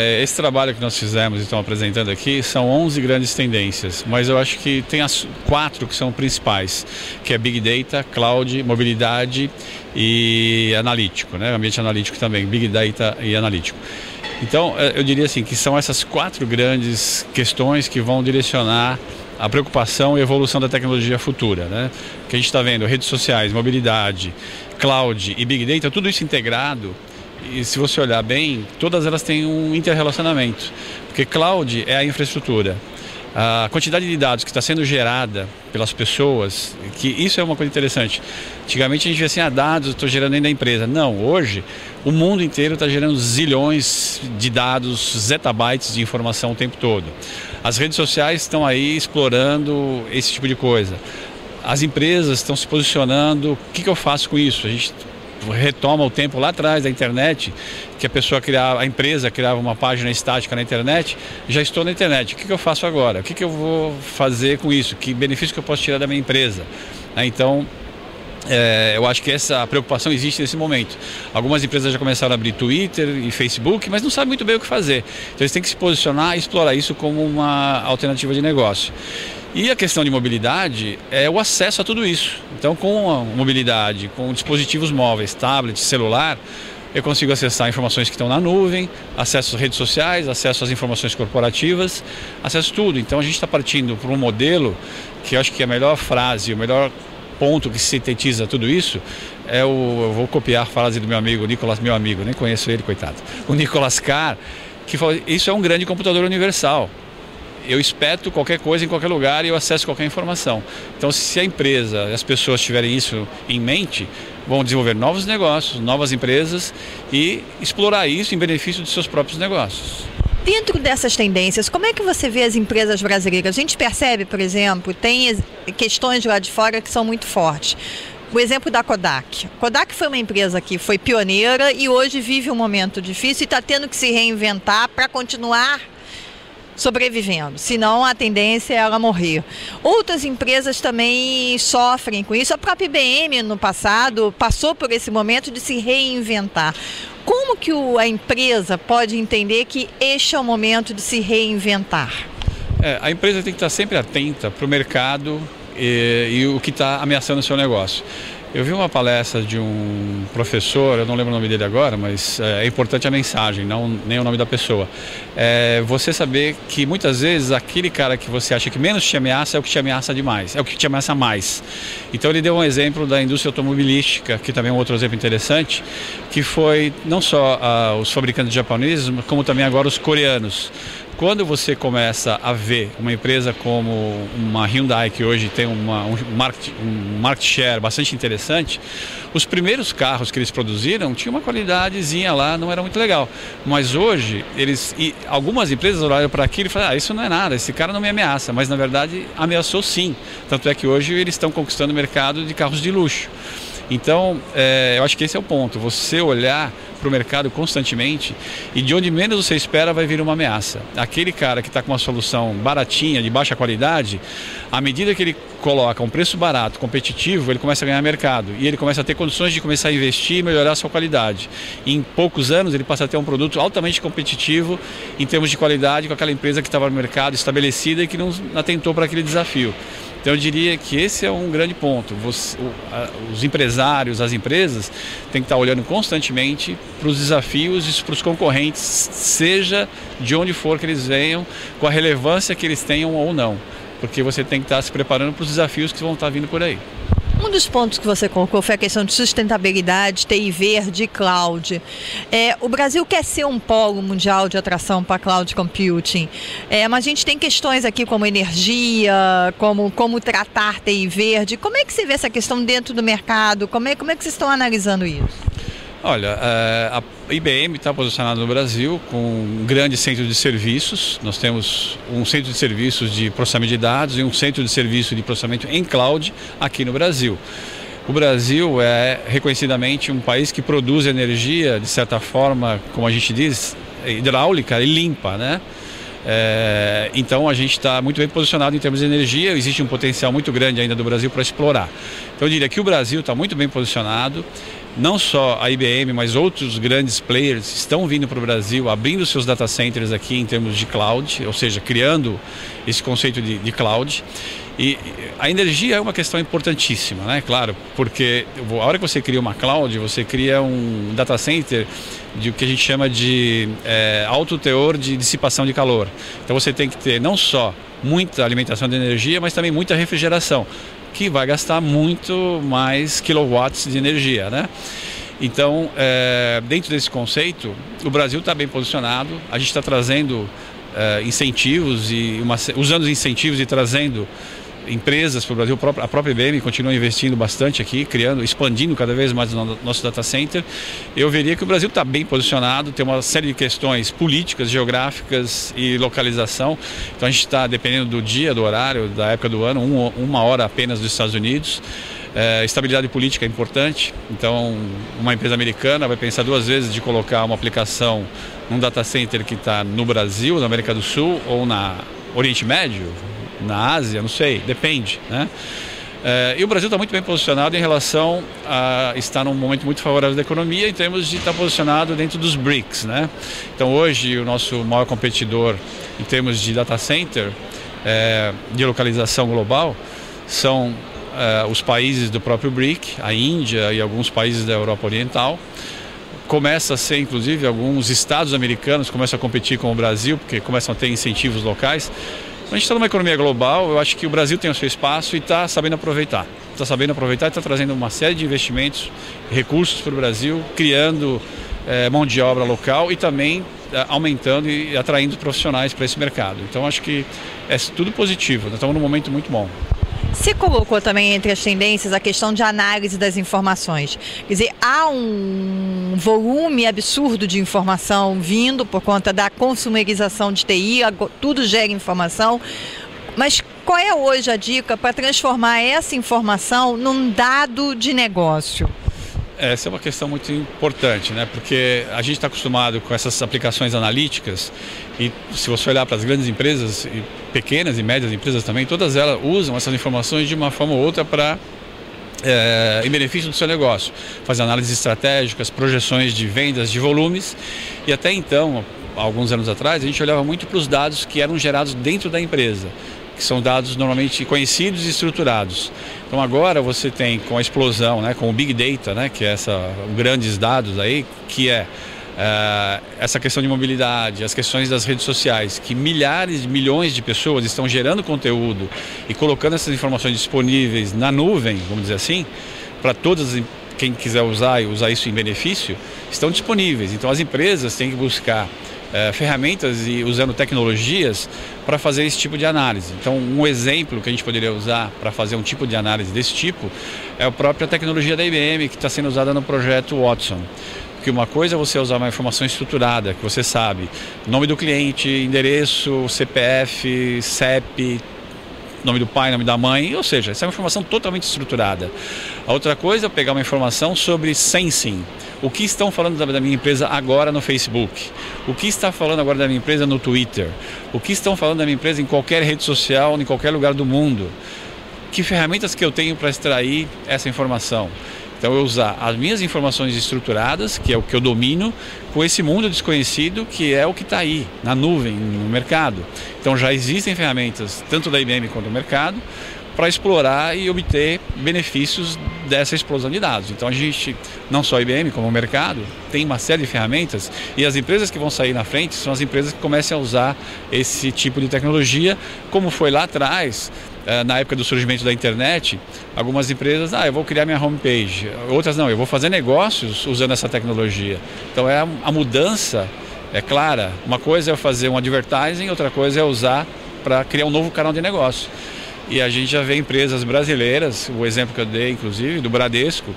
É, esse trabalho que nós fizemos e estamos apresentando aqui são 11 grandes tendências, mas eu acho que tem as quatro que são principais, que é Big Data, Cloud, Mobilidade e Analítico, né? ambiente analítico também, Big Data e Analítico. Então, é, eu diria assim que são essas quatro grandes questões que vão direcionar a preocupação e evolução da tecnologia futura, né? Que a gente está vendo redes sociais, mobilidade, cloud e big data, tudo isso integrado e se você olhar bem, todas elas têm um interrelacionamento, porque cloud é a infraestrutura. A quantidade de dados que está sendo gerada pelas pessoas, que isso é uma coisa interessante. Antigamente a gente via assim, ah, dados estou gerando dentro da empresa. Não, hoje o mundo inteiro está gerando zilhões de dados, zettabytes de informação o tempo todo. As redes sociais estão aí explorando esse tipo de coisa. As empresas estão se posicionando, o que, que eu faço com isso? A gente retoma o tempo lá atrás da internet, que a pessoa criava, a empresa criava uma página estática na internet, já estou na internet. O que, que eu faço agora? O que, que eu vou fazer com isso? Que benefício que eu posso tirar da minha empresa? Né, então, é, eu acho que essa preocupação existe nesse momento. Algumas empresas já começaram a abrir Twitter e Facebook, mas não sabem muito bem o que fazer. Então eles têm que se posicionar e explorar isso como uma alternativa de negócio. E a questão de mobilidade é o acesso a tudo isso. Então, com a mobilidade, com dispositivos móveis, tablet, celular, eu consigo acessar informações que estão na nuvem, acesso às redes sociais, acesso às informações corporativas, acesso a tudo. Então, a gente está partindo para um modelo que eu acho que é a melhor frase, o melhor ponto que sintetiza tudo isso é o. Eu vou copiar a frase do meu amigo Nicolas, meu amigo, nem conheço ele, coitado. O Nicolas Carr, que falou: Isso é um grande computador universal eu espeto qualquer coisa em qualquer lugar e eu acesso qualquer informação. Então, se a empresa as pessoas tiverem isso em mente, vão desenvolver novos negócios, novas empresas e explorar isso em benefício dos seus próprios negócios. Dentro dessas tendências, como é que você vê as empresas brasileiras? A gente percebe, por exemplo, tem questões lá de fora que são muito fortes. O exemplo da Kodak. Kodak foi uma empresa que foi pioneira e hoje vive um momento difícil e está tendo que se reinventar para continuar sobrevivendo, senão a tendência é ela morrer. Outras empresas também sofrem com isso. A própria IBM no passado passou por esse momento de se reinventar. Como que a empresa pode entender que este é o momento de se reinventar? É, a empresa tem que estar sempre atenta para o mercado e, e o que está ameaçando o seu negócio. Eu vi uma palestra de um professor, eu não lembro o nome dele agora, mas é, é importante a mensagem, não nem o nome da pessoa. É você saber que muitas vezes aquele cara que você acha que menos te ameaça é o que te ameaça demais, é o que te ameaça mais. Então ele deu um exemplo da indústria automobilística, que também é um outro exemplo interessante, que foi não só ah, os fabricantes japoneses, como também agora os coreanos. Quando você começa a ver uma empresa como uma Hyundai, que hoje tem uma, um, market, um market share bastante interessante, os primeiros carros que eles produziram tinham uma qualidadezinha lá, não era muito legal. Mas hoje, eles e algumas empresas olharam para aquilo e falaram: ah, isso não é nada, esse cara não me ameaça. Mas na verdade ameaçou sim. Tanto é que hoje eles estão conquistando o mercado de carros de luxo. Então, é, eu acho que esse é o ponto. Você olhar para o mercado constantemente e de onde menos você espera vai vir uma ameaça. Aquele cara que está com uma solução baratinha, de baixa qualidade, à medida que ele coloca um preço barato, competitivo, ele começa a ganhar mercado e ele começa a ter condições de começar a investir e melhorar a sua qualidade. Em poucos anos ele passa a ter um produto altamente competitivo em termos de qualidade com aquela empresa que estava no mercado estabelecida e que não atentou para aquele desafio. Então eu diria que esse é um grande ponto. Você, os empresários, as empresas têm que estar olhando constantemente para os desafios e para os concorrentes, seja de onde for que eles venham, com a relevância que eles tenham ou não. Porque você tem que estar se preparando para os desafios que vão estar vindo por aí. Um dos pontos que você colocou foi a questão de sustentabilidade, TI verde, cloud. É, o Brasil quer ser um polo mundial de atração para cloud computing, é, mas a gente tem questões aqui como energia, como, como tratar TI verde. Como é que você vê essa questão dentro do mercado? Como é, como é que vocês estão analisando isso? Olha, é, a IBM está posicionada no Brasil com um grande centro de serviços. Nós temos um centro de serviços de processamento de dados e um centro de serviço de processamento em cloud aqui no Brasil. O Brasil é reconhecidamente um país que produz energia, de certa forma, como a gente diz, hidráulica e limpa, né? É, então a gente está muito bem posicionado em termos de energia, existe um potencial muito grande ainda do Brasil para explorar. Então eu diria que o Brasil está muito bem posicionado não só a IBM, mas outros grandes players estão vindo para o Brasil, abrindo seus data centers aqui em termos de cloud, ou seja, criando esse conceito de, de cloud. E a energia é uma questão importantíssima, né? Claro, porque a hora que você cria uma cloud, você cria um data center de o que a gente chama de é, alto teor de dissipação de calor. Então você tem que ter não só muita alimentação de energia, mas também muita refrigeração, que vai gastar muito mais quilowatts de energia, né? Então, é, dentro desse conceito, o Brasil está bem posicionado. A gente está trazendo é, incentivos e uma, usando os incentivos e trazendo empresas para o Brasil, a própria IBM continua investindo bastante aqui, criando, expandindo cada vez mais o nosso data center. Eu veria que o Brasil está bem posicionado, tem uma série de questões políticas, geográficas e localização. Então a gente está, dependendo do dia, do horário, da época do ano, um, uma hora apenas dos Estados Unidos. É, estabilidade política é importante, então uma empresa americana vai pensar duas vezes de colocar uma aplicação num data center que está no Brasil, na América do Sul ou na Oriente Médio, na Ásia, não sei, depende. Né? É, e o Brasil está muito bem posicionado em relação a estar num momento muito favorável da economia, em termos de estar posicionado dentro dos BRICS. Né? Então, hoje, o nosso maior competidor em termos de data center, é, de localização global, são é, os países do próprio BRIC, a Índia e alguns países da Europa Oriental. Começa a ser, inclusive, alguns estados americanos começam a competir com o Brasil, porque começam a ter incentivos locais. A gente está numa economia global, eu acho que o Brasil tem o seu espaço e está sabendo aproveitar. Está sabendo aproveitar e está trazendo uma série de investimentos, recursos para o Brasil, criando é, mão de obra local e também é, aumentando e atraindo profissionais para esse mercado. Então acho que é tudo positivo, nós estamos num momento muito bom. Você colocou também entre as tendências a questão de análise das informações. Quer dizer, há um volume absurdo de informação vindo por conta da consumerização de TI, tudo gera informação. Mas qual é hoje a dica para transformar essa informação num dado de negócio? Essa é uma questão muito importante, né? Porque a gente está acostumado com essas aplicações analíticas e se você olhar para as grandes empresas, e pequenas e médias empresas também, todas elas usam essas informações de uma forma ou outra para é, em benefício do seu negócio, fazer análises estratégicas, projeções de vendas, de volumes. E até então, alguns anos atrás, a gente olhava muito para os dados que eram gerados dentro da empresa que são dados normalmente conhecidos e estruturados. Então agora você tem com a explosão, né, com o Big Data, né, que é essa grandes dados aí, que é uh, essa questão de mobilidade, as questões das redes sociais, que milhares, milhões de pessoas estão gerando conteúdo e colocando essas informações disponíveis na nuvem, vamos dizer assim, para todas quem quiser usar e usar isso em benefício, estão disponíveis. Então as empresas têm que buscar é, ferramentas e usando tecnologias para fazer esse tipo de análise. Então, um exemplo que a gente poderia usar para fazer um tipo de análise desse tipo é a própria tecnologia da IBM que está sendo usada no projeto Watson. Porque uma coisa é você usar uma informação estruturada, que você sabe, nome do cliente, endereço, CPF, CEP, nome do pai, nome da mãe, ou seja, essa é uma informação totalmente estruturada. A outra coisa é pegar uma informação sobre sensing. O que estão falando da minha empresa agora no Facebook? O que está falando agora da minha empresa no Twitter? O que estão falando da minha empresa em qualquer rede social, em qualquer lugar do mundo? Que ferramentas que eu tenho para extrair essa informação? Então eu usar as minhas informações estruturadas, que é o que eu domino, com esse mundo desconhecido que é o que está aí, na nuvem, no mercado. Então já existem ferramentas, tanto da IBM quanto do mercado, para explorar e obter benefícios dessa explosão de dados. Então a gente, não só a IBM, como o mercado, tem uma série de ferramentas e as empresas que vão sair na frente são as empresas que começam a usar esse tipo de tecnologia, como foi lá atrás eh, na época do surgimento da internet, algumas empresas, ah, eu vou criar minha homepage. Outras não, eu vou fazer negócios usando essa tecnologia. Então é a mudança é clara. Uma coisa é fazer um advertising, outra coisa é usar para criar um novo canal de negócio. E a gente já vê empresas brasileiras, o exemplo que eu dei, inclusive, do Bradesco,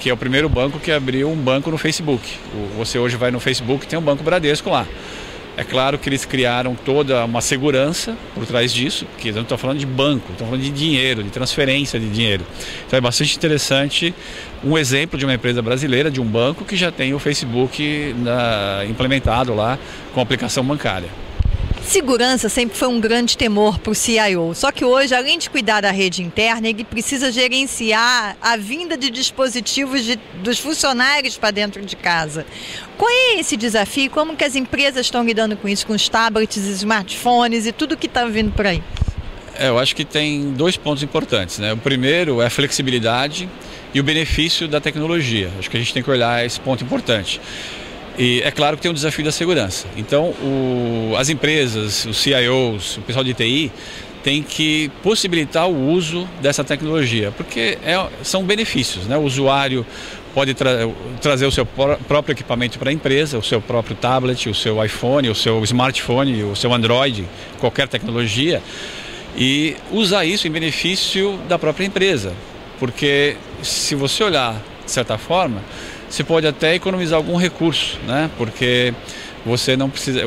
que é o primeiro banco que abriu um banco no Facebook. Você hoje vai no Facebook tem um banco Bradesco lá. É claro que eles criaram toda uma segurança por trás disso, porque não estou falando de banco, estou falando de dinheiro, de transferência de dinheiro. Então é bastante interessante um exemplo de uma empresa brasileira, de um banco que já tem o Facebook na, implementado lá com aplicação bancária. Segurança sempre foi um grande temor para o CIO. Só que hoje, além de cuidar da rede interna, ele precisa gerenciar a vinda de dispositivos de, dos funcionários para dentro de casa. Qual é esse desafio? Como que as empresas estão lidando com isso, com os tablets, smartphones e tudo que está vindo por aí? É, eu acho que tem dois pontos importantes. Né? O primeiro é a flexibilidade e o benefício da tecnologia. Acho que a gente tem que olhar esse ponto importante. E é claro que tem o desafio da segurança. Então, o, as empresas, os CIOs, o pessoal de TI, tem que possibilitar o uso dessa tecnologia, porque é, são benefícios. Né? O usuário pode tra trazer o seu próprio equipamento para a empresa, o seu próprio tablet, o seu iPhone, o seu smartphone, o seu Android, qualquer tecnologia, e usar isso em benefício da própria empresa. Porque se você olhar de certa forma, você pode até economizar algum recurso, né? Porque você não precisa.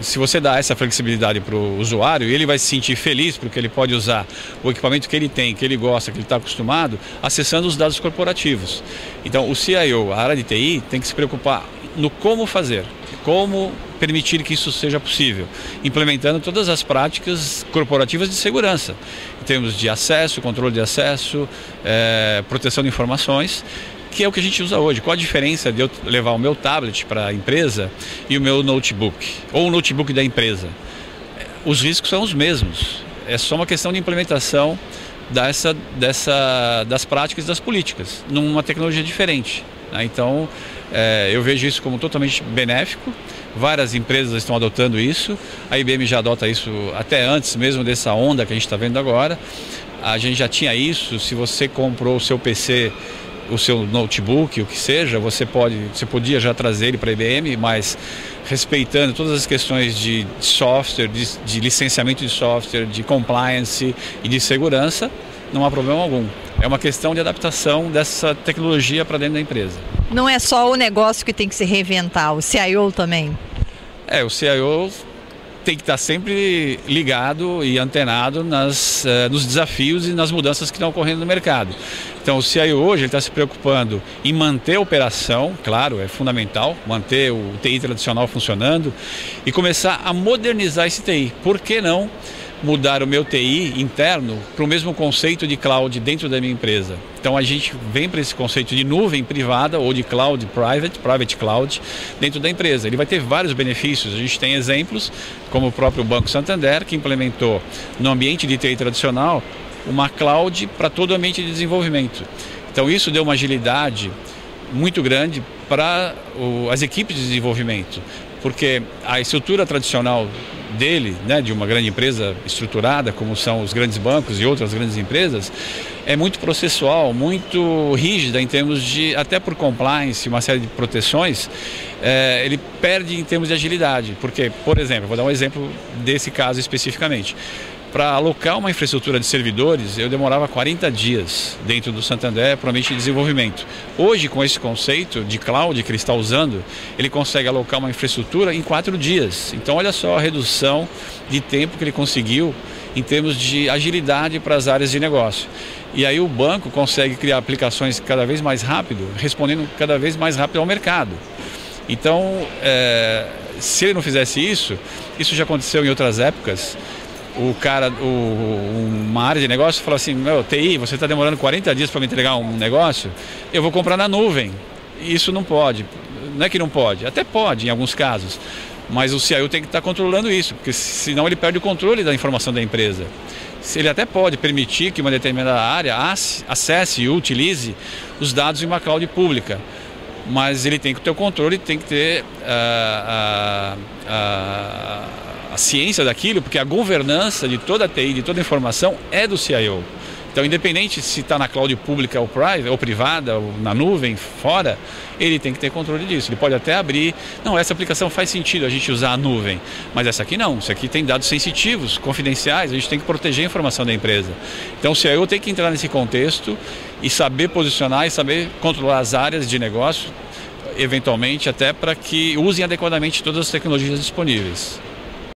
Se você dá essa flexibilidade para o usuário, ele vai se sentir feliz porque ele pode usar o equipamento que ele tem, que ele gosta, que ele está acostumado, acessando os dados corporativos. Então, o CIO, a área de TI, tem que se preocupar no como fazer, como permitir que isso seja possível, implementando todas as práticas corporativas de segurança, em termos de acesso, controle de acesso, é, proteção de informações que é o que a gente usa hoje. Qual a diferença de eu levar o meu tablet para a empresa e o meu notebook, ou o notebook da empresa? Os riscos são os mesmos. É só uma questão de implementação dessa, dessa, das práticas e das políticas, numa tecnologia diferente. Né? Então, é, eu vejo isso como totalmente benéfico. Várias empresas estão adotando isso. A IBM já adota isso até antes mesmo dessa onda que a gente está vendo agora. A gente já tinha isso. Se você comprou o seu PC o seu notebook, o que seja, você pode, você podia já trazer ele para a IBM, mas respeitando todas as questões de software, de, de, licenciamento de software, de compliance e de segurança, não há problema algum. É uma questão de adaptação dessa tecnologia para dentro da empresa. Não é só o negócio que tem que se reinventar, o CIO também. É, o CIO tem que estar sempre ligado e antenado nas, uh, nos desafios e nas mudanças que estão ocorrendo no mercado. Então, o CIO hoje está se preocupando em manter a operação, claro, é fundamental, manter o TI tradicional funcionando e começar a modernizar esse TI. Por que não mudar o meu TI interno para o mesmo conceito de cloud dentro da minha empresa? Então, a gente vem para esse conceito de nuvem privada ou de cloud private, private cloud, dentro da empresa. Ele vai ter vários benefícios. A gente tem exemplos, como o próprio Banco Santander, que implementou no ambiente de TI tradicional uma cloud para todo o ambiente de desenvolvimento. Então isso deu uma agilidade muito grande para as equipes de desenvolvimento, porque a estrutura tradicional dele, né, de uma grande empresa estruturada, como são os grandes bancos e outras grandes empresas, é muito processual, muito rígida em termos de, até por compliance, uma série de proteções, é, ele perde em termos de agilidade. Porque, por exemplo, vou dar um exemplo desse caso especificamente para alocar uma infraestrutura de servidores, eu demorava 40 dias dentro do Santander para de desenvolvimento. Hoje, com esse conceito de cloud que ele está usando, ele consegue alocar uma infraestrutura em quatro dias. Então, olha só a redução de tempo que ele conseguiu em termos de agilidade para as áreas de negócio. E aí o banco consegue criar aplicações cada vez mais rápido, respondendo cada vez mais rápido ao mercado. Então, é, se ele não fizesse isso, isso já aconteceu em outras épocas, o cara, o, uma área de negócio falou assim, meu, TI, você está demorando 40 dias para me entregar um negócio, eu vou comprar na nuvem. Isso não pode. Não é que não pode, até pode em alguns casos. Mas o CIO tem que estar tá controlando isso, porque senão ele perde o controle da informação da empresa. Ele até pode permitir que uma determinada área acesse e utilize os dados em uma cloud pública, mas ele tem que ter o controle, tem que ter uh, uh, uh, a ciência daquilo, porque a governança de toda a TI, de toda a informação é do CIO. Então, independente se está na cloud pública ou, private, ou privada, ou na nuvem, fora, ele tem que ter controle disso. Ele pode até abrir, não, essa aplicação faz sentido a gente usar a nuvem, mas essa aqui não. Isso aqui tem dados sensitivos, confidenciais, a gente tem que proteger a informação da empresa. Então, o CIO tem que entrar nesse contexto e saber posicionar e saber controlar as áreas de negócio, eventualmente até para que usem adequadamente todas as tecnologias disponíveis.